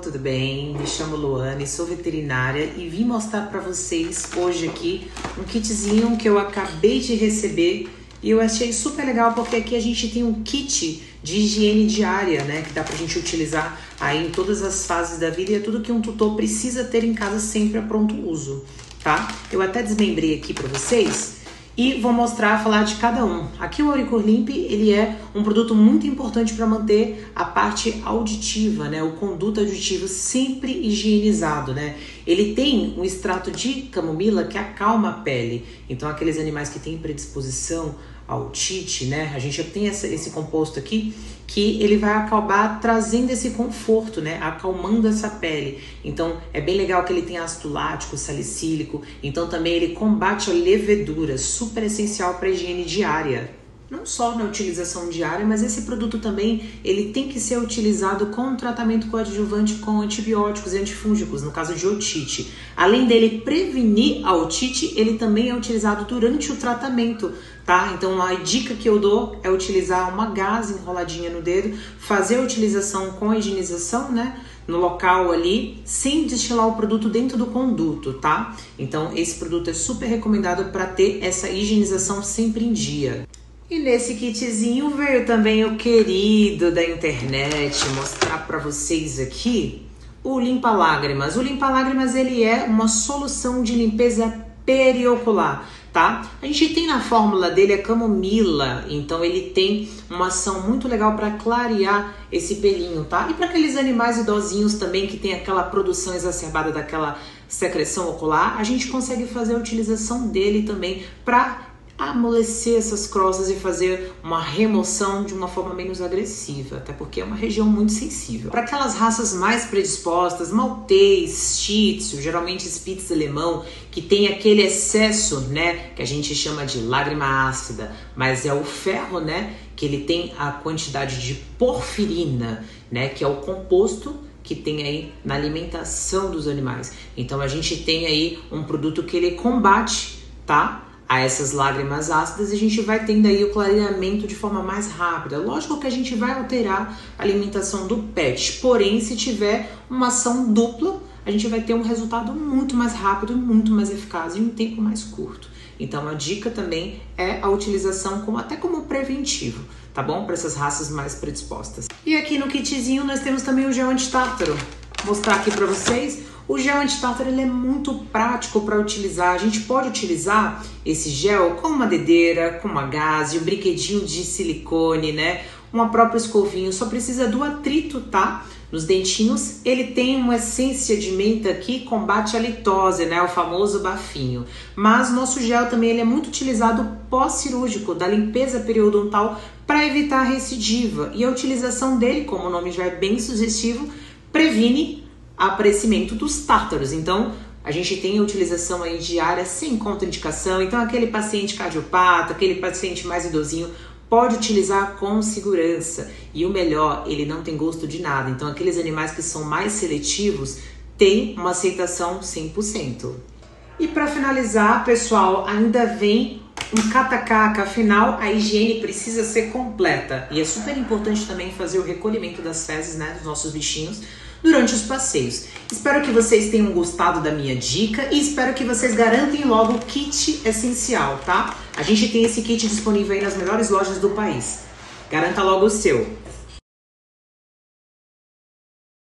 tudo bem? Me chamo Luane, sou veterinária e vim mostrar para vocês hoje aqui um kitzinho que eu acabei de receber e eu achei super legal porque aqui a gente tem um kit de higiene diária, né, que dá pra gente utilizar aí em todas as fases da vida e é tudo que um tutor precisa ter em casa sempre a pronto uso, tá? Eu até desmembrei aqui para vocês e vou mostrar, falar de cada um. Aqui o Auricor Limp, ele é um produto muito importante para manter a parte auditiva, né, o conduto auditivo sempre higienizado, né? Ele tem um extrato de camomila que acalma a pele. Então aqueles animais que têm predisposição ao tite, né? A gente tem essa, esse composto aqui que ele vai acabar trazendo esse conforto, né? Acalmando essa pele. Então é bem legal que ele tem ácido lático, salicílico. Então também ele combate a levedura, super essencial para a higiene diária não só na utilização diária, mas esse produto também ele tem que ser utilizado com tratamento coadjuvante com antibióticos e antifúngicos, no caso de otite. Além dele prevenir a otite, ele também é utilizado durante o tratamento, tá? Então a dica que eu dou é utilizar uma gás enroladinha no dedo, fazer a utilização com a higienização, né? No local ali, sem destilar o produto dentro do conduto, tá? Então, esse produto é super recomendado para ter essa higienização sempre em dia. E nesse kitzinho veio também o querido da internet mostrar para vocês aqui o limpa lágrimas. O limpa lágrimas ele é uma solução de limpeza periocular, tá? A gente tem na fórmula dele a camomila, então ele tem uma ação muito legal para clarear esse pelinho, tá? E para aqueles animais idosinhos também que tem aquela produção exacerbada daquela secreção ocular, a gente consegue fazer a utilização dele também para amolecer essas crostas e fazer uma remoção de uma forma menos agressiva, até porque é uma região muito sensível. Para aquelas raças mais predispostas, maltês, shih tzu, geralmente spitz alemão, que tem aquele excesso, né, que a gente chama de lágrima ácida, mas é o ferro, né, que ele tem a quantidade de porfirina, né, que é o composto que tem aí na alimentação dos animais. Então a gente tem aí um produto que ele combate, tá? A essas lágrimas ácidas, a gente vai tendo aí o clareamento de forma mais rápida. Lógico que a gente vai alterar a alimentação do pet, porém, se tiver uma ação dupla, a gente vai ter um resultado muito mais rápido, muito mais eficaz e um tempo mais curto. Então, a dica também é a utilização como até como preventivo, tá bom? Para essas raças mais predispostas. E aqui no kitzinho nós temos também o gel antitártaro. Vou mostrar aqui para vocês o gel antitártaro ele é muito prático para utilizar. A gente pode utilizar esse gel com uma dedeira, com uma gaze, um brinquedinho de silicone, né? Uma própria escovinha. Só precisa do atrito, tá? Nos dentinhos, ele tem uma essência de menta que combate a litose, né? O famoso bafinho. Mas nosso gel também ele é muito utilizado pós-cirúrgico, da limpeza periodontal, para evitar a recidiva. E a utilização dele, como o nome já é bem sugestivo, previne aparecimento dos tártaros. Então, a gente tem a utilização aí diária sem contraindicação. Então, aquele paciente cardiopata, aquele paciente mais idosinho, pode utilizar com segurança. E o melhor, ele não tem gosto de nada. Então, aqueles animais que são mais seletivos têm uma aceitação 100%. E para finalizar, pessoal, ainda vem um catacaca, afinal a higiene precisa ser completa. E é super importante também fazer o recolhimento das fezes, né, dos nossos bichinhos durante os passeios. Espero que vocês tenham gostado da minha dica e espero que vocês garantem logo o kit essencial, tá? A gente tem esse kit disponível aí nas melhores lojas do país. Garanta logo o seu.